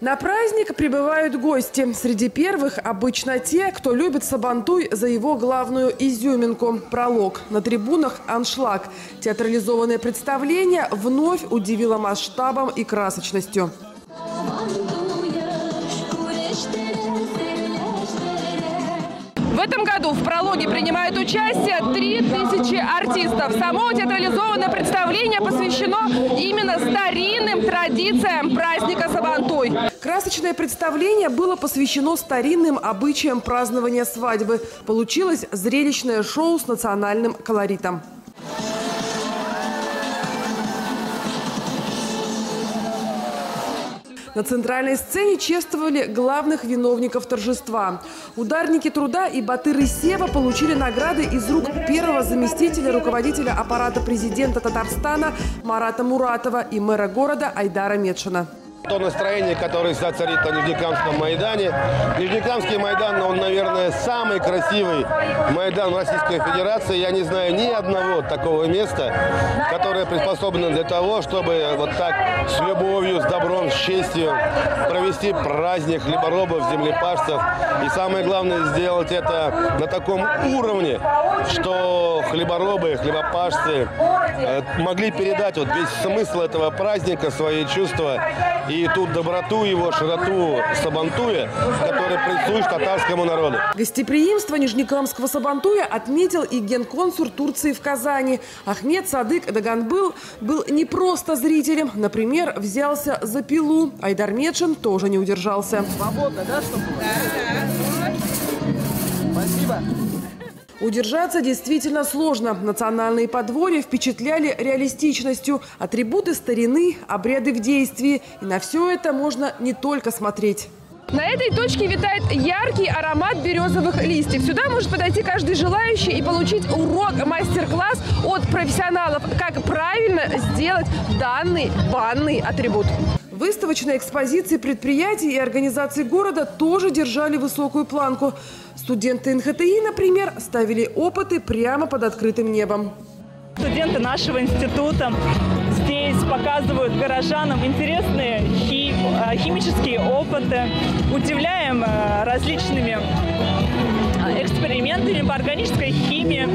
На праздник прибывают гости. Среди первых обычно те, кто любит Сабантуй за его главную изюминку – пролог. На трибунах аншлаг. Театрализованное представление вновь удивило масштабом и красочностью. В этом году в прологе принимают участие 3000 артистов. Само театрализованное представление посвящено именно старинным традициям праздника Сабантуй. Красочное представление было посвящено старинным обычаям празднования свадьбы. Получилось зрелищное шоу с национальным колоритом. На центральной сцене чествовали главных виновников торжества. Ударники труда и Батыры Сева получили награды из рук первого заместителя руководителя аппарата президента Татарстана Марата Муратова и мэра города Айдара Медшина. То настроение, которое сейчас царит на Нижнекамском Майдане. Нижнекамский Майдан, он, наверное, самый красивый Майдан Российской Федерации. Я не знаю ни одного такого места, которое приспособлено для того, чтобы вот так с любовью, с добром, с честью провести праздник хлеборобов, землепашцев. И самое главное, сделать это на таком уровне, что хлеборобы, хлебопашцы э, могли передать вот весь смысл этого праздника, свои чувства и ту доброту его, широту Сабантуя, который присущ татарскому народу. Гостеприимство Нижнекамского Сабантуя отметил и генконсул Турции в Казани. Ахмед Садык Даганбыл был не просто зрителем. Например, взялся за пилу. Айдар Медшин тоже не удержался. Свободно, да, чтобы Да, Спасибо. Удержаться действительно сложно. Национальные подворья впечатляли реалистичностью. Атрибуты старины, обряды в действии. И на все это можно не только смотреть. На этой точке витает яркий аромат березовых листьев. Сюда может подойти каждый желающий и получить урок, мастер-класс от профессионалов, как правильно сделать данный банный атрибут. Выставочные экспозиции предприятий и организаций города тоже держали высокую планку. Студенты НХТИ, например, ставили опыты прямо под открытым небом. Студенты нашего института здесь показывают горожанам интересные хи химические опыты, удивляем э, различными э, экспериментами по органической химии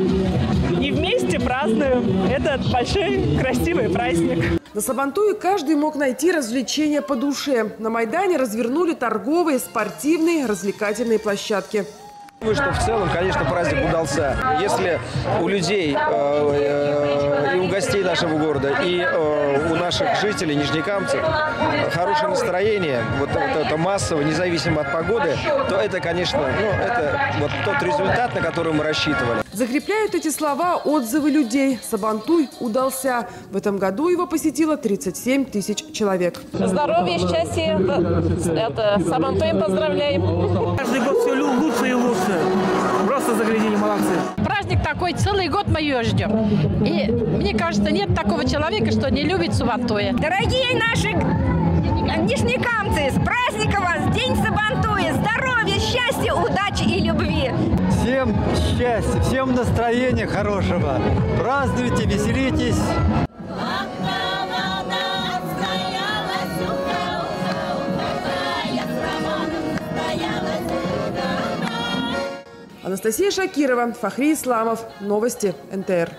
и вместе празднуем этот большой красивый праздник. На Сабантуе каждый мог найти развлечения по душе. На Майдане развернули торговые, спортивные, развлекательные площадки. Думаю, что в целом, конечно, праздник удался. Если у людей э, э, гостей нашего города, и э, у наших жителей, нижнекамцев, хорошее настроение, вот, вот это массово, независимо от погоды, то это, конечно, ну, это вот тот результат, на который мы рассчитывали. Закрепляют эти слова отзывы людей. Сабантуй удался. В этом году его посетило 37 тысяч человек. Здоровья, счастья. Это Сабантуем поздравляем. Каждый год все лучше и лучше. Просто заглядели, молодцы. Праздник такой, целый год мы ее ждем. И мне кажется, нет такого человека, что не любит Сабантуя. Дорогие наши нижнекамцы, с праздником вас! День Сабантуя! Здоровья, счастья, удачи и любви! Всем счастья, всем настроения хорошего. Празднуйте, веселитесь. Анастасия Шакирова, Фахри Исламов. Новости НТР.